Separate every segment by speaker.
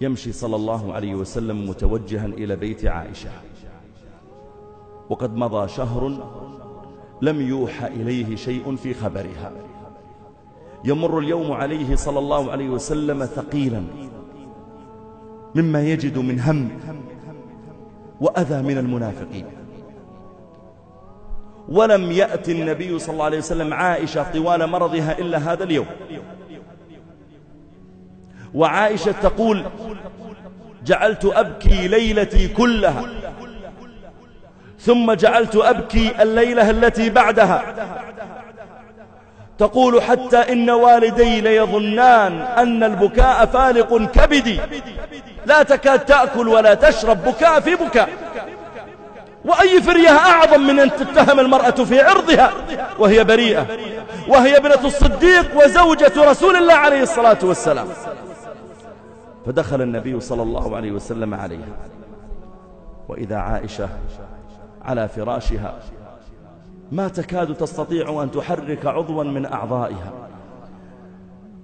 Speaker 1: يمشي صلى الله عليه وسلم متوجها إلى بيت عائشة. وقد مضى شهر لم يوحى إليه شيء في خبرها. يمر اليوم عليه صلى الله عليه وسلم ثقيلا مما يجد من هم وأذى من المنافقين. ولم يأتي النبي صلى الله عليه وسلم عائشة طوال مرضها إلا هذا اليوم. وعائشة تقول جعلت أبكي ليلتي كلها ثم جعلت أبكي الليلة التي بعدها. تقول حتى إن والدي ليظنان أن البكاء فالق كبدي لا تكاد تأكل ولا تشرب بكاء في بكاء. وأي فرية أعظم من أن تتهم المرأة في عرضها؟ وهي بريئة. وهي ابنة الصديق وزوجة رسول الله عليه الصلاة والسلام. فدخل النبي صلى الله عليه وسلم عليها. وإذا عائشة على فراشها ما تكاد تستطيع أن تحرك عضوا من أعضائها.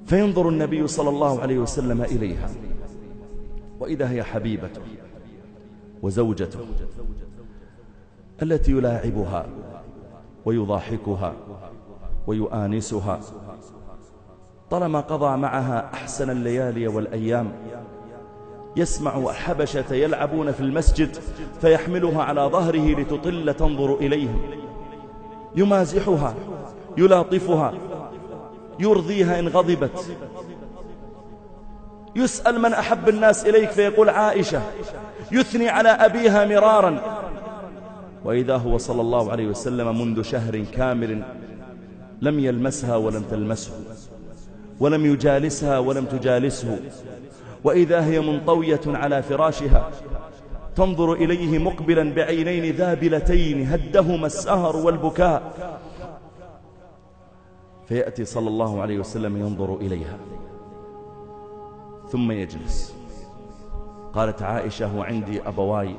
Speaker 1: فينظر النبي صلى الله عليه وسلم إليها. وإذا هي حبيبته وزوجته التي يلاعبها ويضاحكها ويؤانسها طالما قضى معها أحسن الليالي والأيام. يسمع الحبشة يلعبون في المسجد فيحملها على ظهره لتطل تنظر إليهم. يمازحها يلاطفها يرضيها إن غضبت. يسأل من أحب الناس إليك فيقول عائشة يثني على أبيها مرارا. وإذا هو صلى الله عليه وسلم منذ شهر كامل لم يلمسها ولم تلمسه. ولم يجالسها ولم تجالسه. وإذا هي منطوية على فراشها تنظر إليه مقبلا بعينين ذابلتين هدهما السهر والبكاء. فيأتي صلى الله عليه وسلم ينظر إليها. ثم يجلس. قالت عائشة وعندي أبواي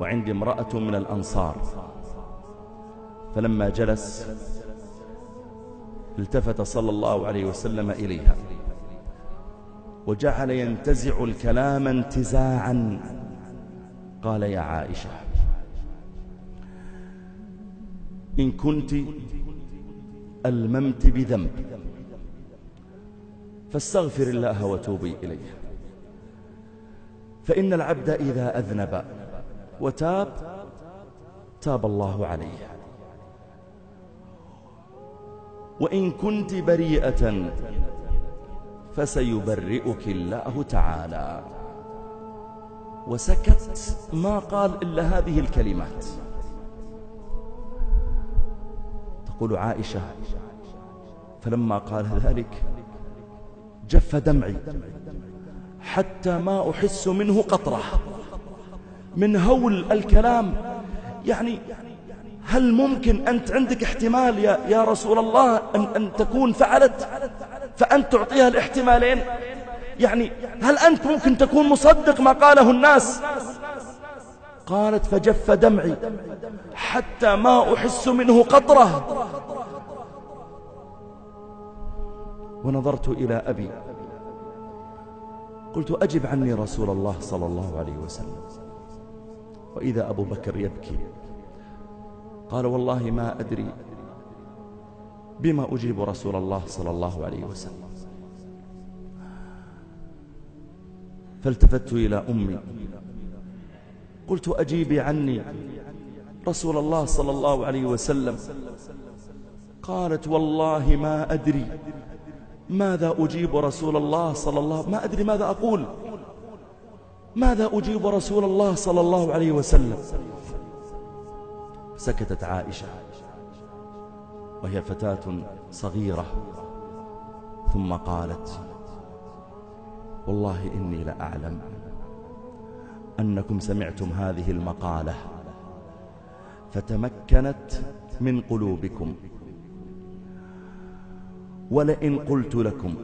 Speaker 1: وعندي امرأة من الأنصار. فلما جلس التفت صلى الله عليه وسلم إليها. وجعل ينتزع الكلام انتزاعا. قال يا عائشة إن كنت ألممت بذنب فاستغفر الله وتوبي إليه. فإن العبد إذا أذنب وتاب تاب الله عليه. وإن كنت بريئة فسيبرئك الله تعالى. وسكت ما قال إلا هذه الكلمات. تقول عائشة فلما قال ذلك جف دمعي حتى ما أحس منه قطرة من هول الكلام. يعني هل ممكن أنت عندك احتمال يا, يا رسول الله أن, أن تكون فعلت؟ فأنت تعطيها الاحتمالين. يعني هل أنت ممكن تكون مصدق ما قاله الناس؟ قالت فجف دمعي حتى ما أحس منه قطرة. ونظرت إلى أبي. قلت أجب عني رسول الله صلى الله عليه وسلم. وإذا أبو بكر يبكي قال والله ما أدري بما أجيب رسول الله صلى الله عليه وسلم. فالتفت إلى أمي. قلت أجيبي عني رسول الله صلى الله عليه وسلم. قالت والله ما أدري ماذا أجيب رسول الله صلى الله ما أدري ماذا أقول. ماذا أجيب رسول الله صلى الله عليه وسلم؟ سكتت عائشة. وهي فتاة صغيرة. ثم قالت والله إني لأعلم أنكم سمعتم هذه المقالة فتمكنت من قلوبكم. ولئن قلت لكم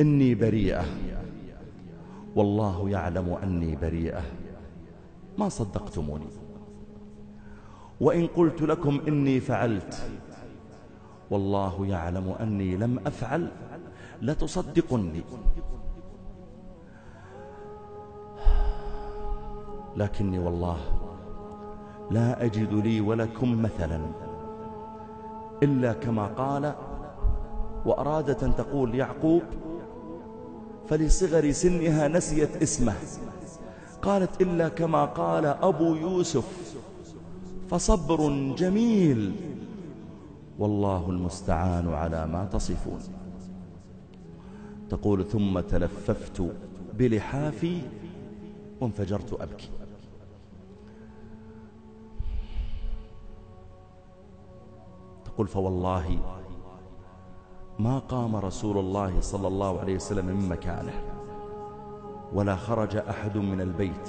Speaker 1: إني بريئة والله يعلم أني بريئة. ما صدقتموني. وإن قلت لكم إني فعلت. والله يعلم أني لم أفعل. لتصدقني. لكني والله لا أجد لي ولكم مثلا. إلا كما قال وأرادت أن تقول يعقوب فلصغر سنها نسيت اسمه. قالت إلا كما قال أبو يوسف. فصبر جميل. والله المستعان على ما تصفون. تقول ثم تلففت بلحافي وانفجرت أبكي. تقول فوالله ما قام رسول الله صلى الله عليه وسلم من مكانه ولا خرج أحد من البيت.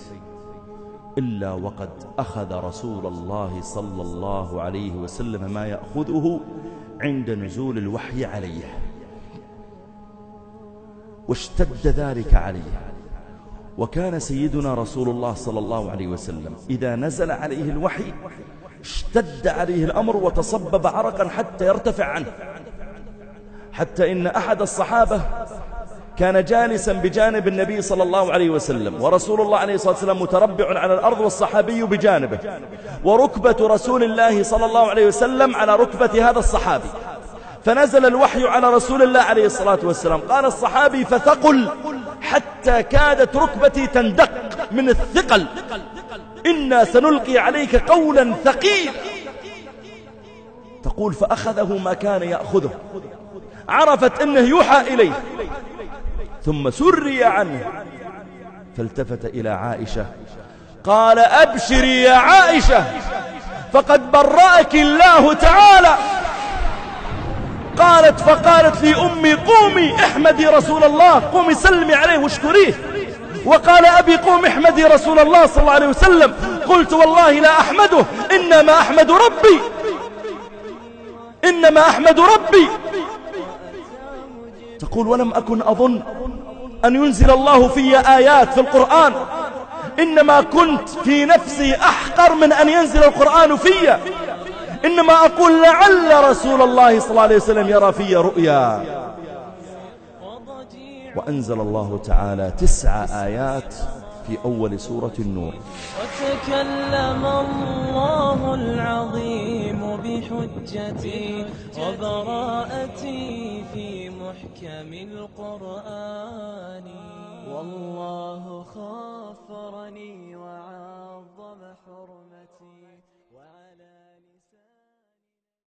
Speaker 1: إلا وقد أخذ رسول الله صلى الله عليه وسلم ما يأخذه عند نزول الوحي عليه. واشتد ذلك عليه. وكان سيدنا رسول الله صلى الله عليه وسلم إذا نزل عليه الوحي اشتد عليه الأمر وتصبب عرقا حتى يرتفع عنه. حتى إن أحد الصحابة كان جالسا بجانب النبي صلى الله عليه وسلم ورسول الله عليه الصلاة والسلام متربع على الأرض والصحابي بجانبه وركبة رسول الله صلى الله عليه وسلم على ركبة هذا الصحابي. فنزل الوحي على رسول الله عليه الصلاة والسلام. قال الصحابي فثقل حتى كادت ركبتي تندق من الثقل. إنا سنلقي عليك قولا ثقيلا. تقول فأخذه ما كان يأخذه. عرفت أنه يوحى إليه. ثم سري عنه. فالتفت إلى عائشة. قال أبشري يا عائشة فقد برأك الله تعالى. قالت فقالت لي أمي قومي احمدي رسول الله. قومي سلمي عليه واشكريه. وقال أبي قوم احمدي رسول الله صلى الله عليه وسلم. قلت والله لا أحمده. إنما أحمد ربي. إنما أحمد ربي. تقول ولم أكن أظن. أن ينزل الله في آيات في القرآن. إنما كنت في نفسي أحقر من أن ينزل القرآن في. إنما أقول لعل رسول الله صلى الله عليه وسلم يرى في رؤيا. وأنزل الله تعالى تسع آيات. في أول سورة النور.
Speaker 2: وتكلم الله العظيم بحجتي وبراءتي في محكم القرآن. والله خافرني وعظم حرمتي وعلى